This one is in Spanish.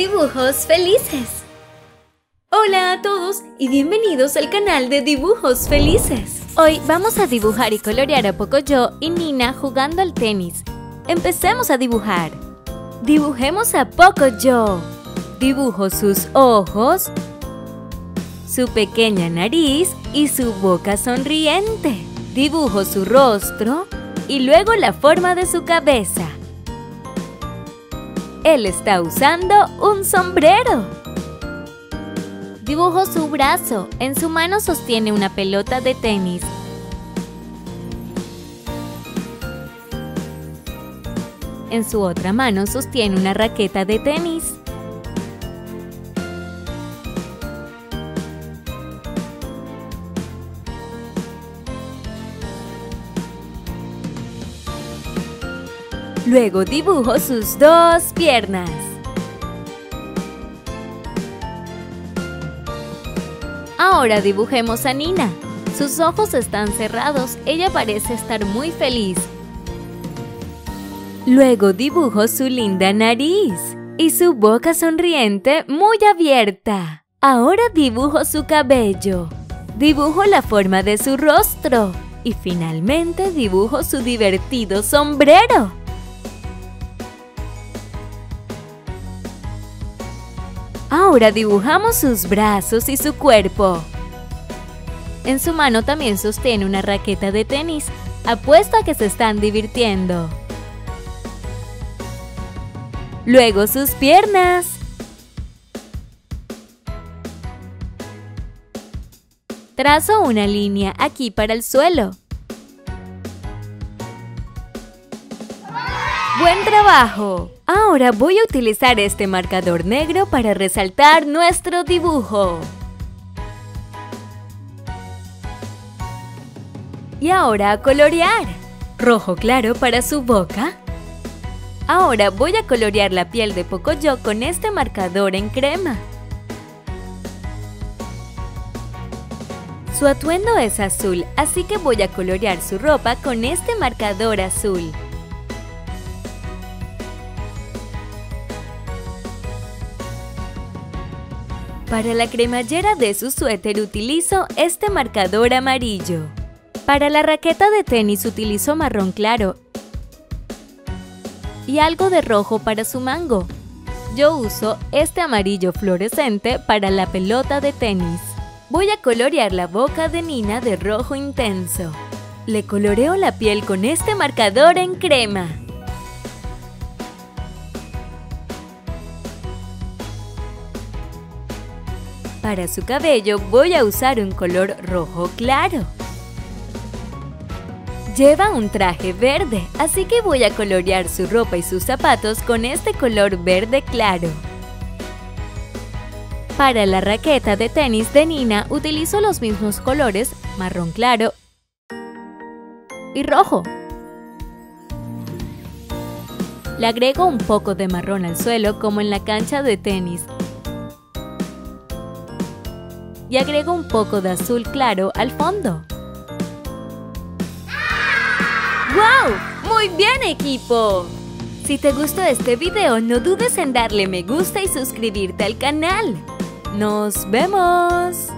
Dibujos felices. Hola a todos y bienvenidos al canal de Dibujos Felices. Hoy vamos a dibujar y colorear a Pocoyo y Nina jugando al tenis. Empecemos a dibujar. Dibujemos a Pocoyo. Dibujo sus ojos, su pequeña nariz y su boca sonriente. Dibujo su rostro y luego la forma de su cabeza. Él está usando un sombrero. Dibujo su brazo. En su mano sostiene una pelota de tenis. En su otra mano sostiene una raqueta de tenis. Luego dibujo sus dos piernas. Ahora dibujemos a Nina. Sus ojos están cerrados, ella parece estar muy feliz. Luego dibujo su linda nariz y su boca sonriente muy abierta. Ahora dibujo su cabello. Dibujo la forma de su rostro. Y finalmente dibujo su divertido sombrero. Ahora dibujamos sus brazos y su cuerpo. En su mano también sostiene una raqueta de tenis. Apuesto a que se están divirtiendo. Luego sus piernas. Trazo una línea aquí para el suelo. ¡Buen trabajo! Ahora voy a utilizar este marcador negro para resaltar nuestro dibujo. Y ahora a colorear. Rojo claro para su boca. Ahora voy a colorear la piel de Pocoyo con este marcador en crema. Su atuendo es azul, así que voy a colorear su ropa con este marcador azul. Para la cremallera de su suéter utilizo este marcador amarillo. Para la raqueta de tenis utilizo marrón claro y algo de rojo para su mango. Yo uso este amarillo fluorescente para la pelota de tenis. Voy a colorear la boca de Nina de rojo intenso. Le coloreo la piel con este marcador en crema. Para su cabello voy a usar un color rojo claro. Lleva un traje verde, así que voy a colorear su ropa y sus zapatos con este color verde claro. Para la raqueta de tenis de Nina utilizo los mismos colores marrón claro y rojo. Le agrego un poco de marrón al suelo como en la cancha de tenis y agrego un poco de azul claro al fondo. ¡Wow! ¡Muy bien equipo! Si te gustó este video no dudes en darle me gusta y suscribirte al canal. ¡Nos vemos!